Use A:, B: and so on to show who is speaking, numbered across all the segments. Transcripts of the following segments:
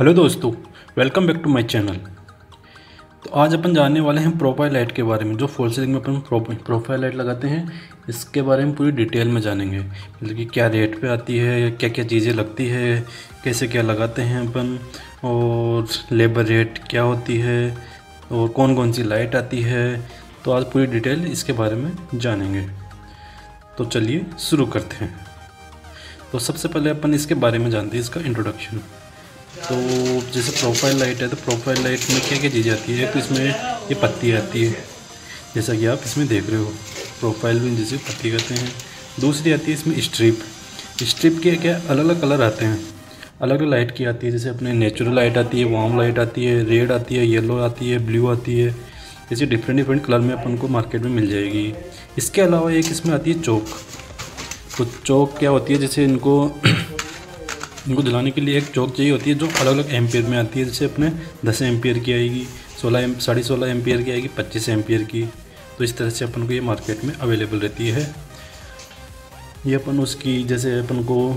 A: Hello दोस्तों welcome back to my channel तो आज अपन जानने वाले हैं प्रोफ़ाइल लाइट के बारे में, जो फॉल सीलिंग में अपन प्रोफ़ाइल लाइट लगाते हैं, इसके बारे में पूरी डिटेल में जानेंगे। मतलब कि क्या रेट पे आती है क्या क्या चीज़ें लगती है, कैसे क्या लगाते हैं अपन, और लेबर रेट क्या होती है, और कौन कौन सी लाइट आती है तो आज पूरी डिटेल इसके बारे में जानेंगे। तो चलिए शुरू करते हैं। तो सबसे पहले अपन इसके बारे में जानते हैं, इसका इंट्रोडक्शन तो जैसे प्रोफ़ाइल लाइट है तो प्रोफ़ाइल लाइट में क्या क्या चीज़ आती है? तो इसमें ये पत्ती आती है, जैसा कि आप इसमें देख रहे हो प्रोफ़ाइल में जैसे पत्ती कहते हैं। दूसरी आती है इसमें स्ट्रिप स्ट्रिप के क्या अलग अलग कलर आते हैं। अलग अलग लाइट की आती है, जैसे अपने नेचुरल लाइट आती है वार्म लाइट आती है रेड आती है येलो आती है ब्लू आती है, ऐसी डिफरेंट डिफरेंट कलर में अपन को मार्केट में मिल जाएगी। इसके अलावा एक इसमें आती है चौक तो चौक क्या होती है? जैसे इनको इनको दिलाने के लिए एक चौक चाहिए होती है जो अलग अलग एम्पियर में आती है, जैसे अपने दस एम्पियर की आएगी, सोलह एम, साढ़े सोलह एम्पियर की आएगी, पच्चीस एम्पियर की। तो इस तरह से अपन को ये मार्केट में अवेलेबल रहती है। ये अपन उसकी, जैसे अपन को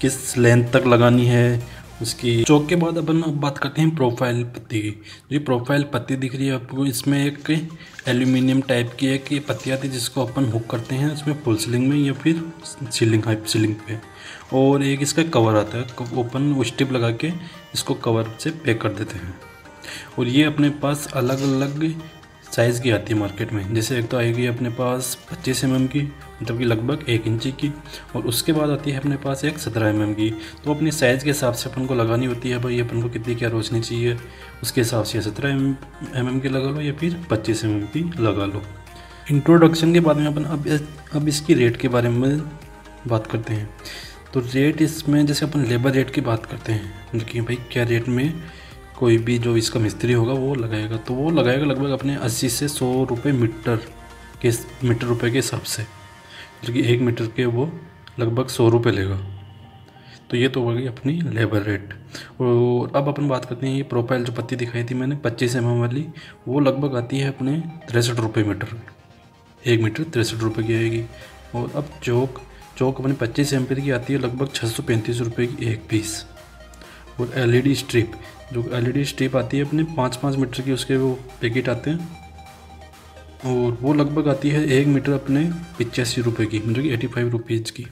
A: किस लेंथ तक लगानी है उसकी चौक के बाद अपन अब बात करते हैं प्रोफ़ाइल पत्ती की। जो प्रोफ़ाइल पत्ती दिख रही है आपको इसमें एक एल्यूमिनियम टाइप की एक पत्ती आती है, जिसको अपन हुक करते हैं, उसमें फुल सीलिंग में या फिर सीलिंग हाइप सीलिंग पे। और एक इसका कवर आता है ओपन स्टिप लगा के इसको कवर से पैक कर देते हैं। और ये अपने पास अलग अलग साइज़ की आती है मार्केट में। जैसे एक तो आएगी अपने पास पच्चीस एम की मतलब कि लगभग एक इंची की, और उसके बाद आती है अपने पास एक सत्रह एम की। तो अपनी साइज़ के हिसाब से अपन को लगानी होती है भाई, अपन को कितनी क्या रोशनी चाहिए, उसके हिसाब से सत्रह एम एम की लगा लो या फिर पच्चीस एम की लगा लो। इंट्रोडक्शन के बाद में अपन अब अब इसकी रेट के बारे में बात करते हैं। तो रेट इसमें, जैसे अपन लेबर रेट की बात करते हैं मतलब कि भाई क्या रेट में कोई भी जो इसका मिस्त्री होगा, वो लगाएगा। तो वो लगाएगा लगभग अपने अस्सी से सौ रुपये मीटर के मीटर रुपए के हिसाब से। मतलब कि एक मीटर के वो लगभग सौ रुपये लेगा। तो ये तो होगी अपनी लेबर रेट। और अब अपन बात करते हैं ये प्रोफ़ाइल जो पत्ती दिखाई थी मैंने, पच्चीस एम वाली, वो लगभग आती है अपने तिरसठ रुपये मीटर। एक मीटर तिरसठ रुपये की आएगी। और अब चौक चौक अपने पच्चीस एम्पेयर की आती है लगभग छः सौ पैंतीस रुपये की एक पीस। और एलईडी स्ट्रिप जो एलईडी स्ट्रिप आती है अपने पाँच पाँच मीटर की, उसके वो पैकेट आते हैं। और वो लगभग आती है एक मीटर अपने पिचासी रुपये की मतलब कि एटी फाइव रुपीज़ की।